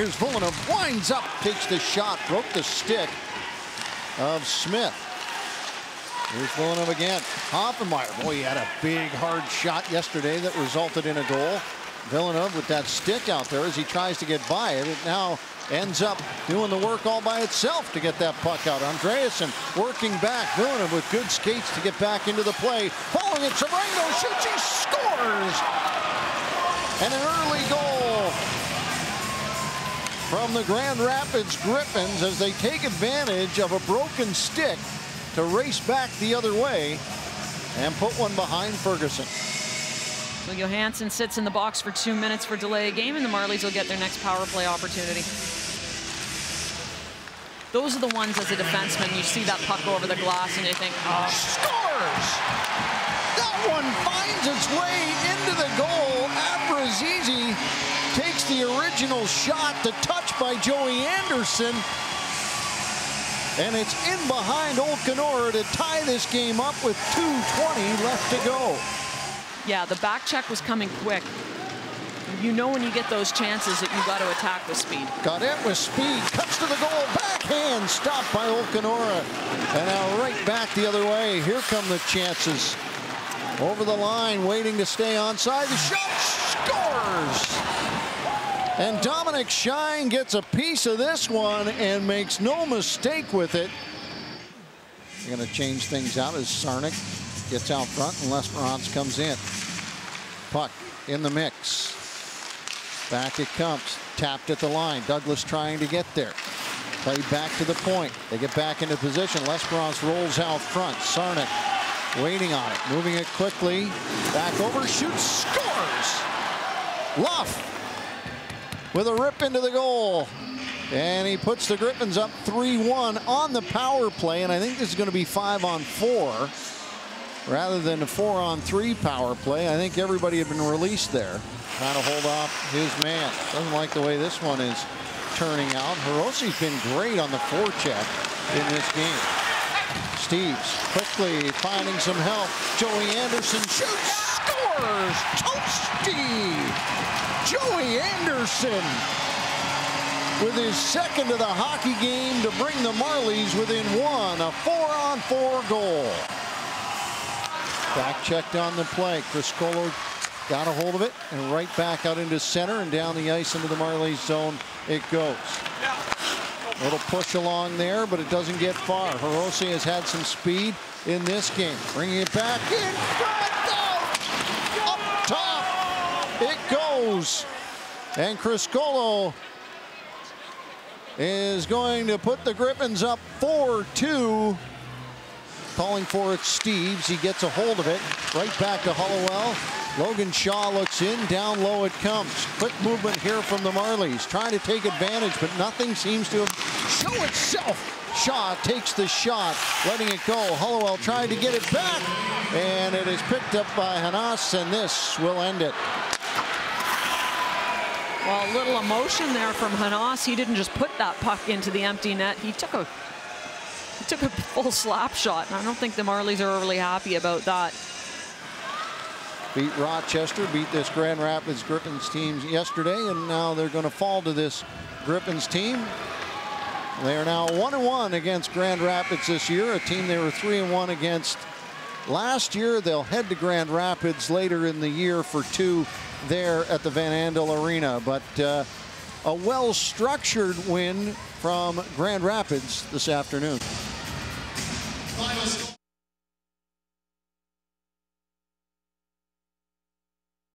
Here's Villeneuve, winds up, takes the shot, broke the stick of Smith. Here's Villeneuve again. Hoffenmeyer, boy, he had a big, hard shot yesterday that resulted in a goal. Villeneuve with that stick out there as he tries to get by it. It now ends up doing the work all by itself to get that puck out. Andreasen working back. Villeneuve with good skates to get back into the play. Following it, Sebrango shoots, he scores! And an early goal from the Grand Rapids Griffins as they take advantage of a broken stick to race back the other way and put one behind Ferguson. So Johansson sits in the box for two minutes for delay a game, and the Marlies will get their next power play opportunity. Those are the ones as a defenseman, you see that puck over the glass and you think, oh. Scores! That one finds its way into the goal. The original shot, the touch by Joey Anderson. And it's in behind Olkinuora to tie this game up with 2.20 left to go. Yeah, the back check was coming quick. You know when you get those chances that you got to attack with speed. Got it with speed, cuts to the goal, backhand, stopped by Olkinuora. And now right back the other way. Here come the chances. Over the line, waiting to stay onside. The shot scores! And Dominik Shine gets a piece of this one and makes no mistake with it. They're going to change things out as Czarnik gets out front and L'Esperance comes in. Puck in the mix. Back it comes. Tapped at the line. Douglas trying to get there. Played back to the point. They get back into position. L'Esperance rolls out front. Czarnik waiting on it. Moving it quickly. Back over. Shoots. Scores. Luff with a rip into the goal. And he puts the Griffins up 3-1 on the power play. And I think this is going to be five on four rather than a four on three power play. I think everybody had been released there. Trying to hold off his man. Doesn't like the way this one is turning out. Hirose's been great on the forecheck in this game. Steeves quickly finding some help. Joey Anderson shoots, scores! Toasty! Joey Anderson with his second of the hockey game to bring the Marlies within one, a four-on-four 4 goal. Back checked on the play. Criscuolo got a hold of it and right back out into center and down the ice into the Marlies zone it goes. A little push along there, but it doesn't get far. Hirose has had some speed in this game. Bringing it back in front. Up top. It goes. And Criscuolo is going to put the Griffins up 4-2 calling for it Steeves. He gets a hold of it. Right back to Hollowell. Logan Shaw looks in. Down low it comes. Quick movement here from the Marlies. Trying to take advantage, but nothing seems to show itself. Shaw takes the shot, letting it go. Hollowell tried to get it back, and it is picked up by Hanas, and this will end it. Well, a little emotion there from Hanas. He didn't just put that puck into the empty net. He took a he took a full slap shot, and I don't think the Marlies are really happy about that. Beat Rochester, beat this Grand Rapids Griffins team yesterday, and now they're going to fall to this Griffins team. They are now 1-1 against Grand Rapids this year, a team they were 3-1 against last year. They'll head to Grand Rapids later in the year for two there at the Van Andel Arena. But uh, a well-structured win from Grand Rapids this afternoon.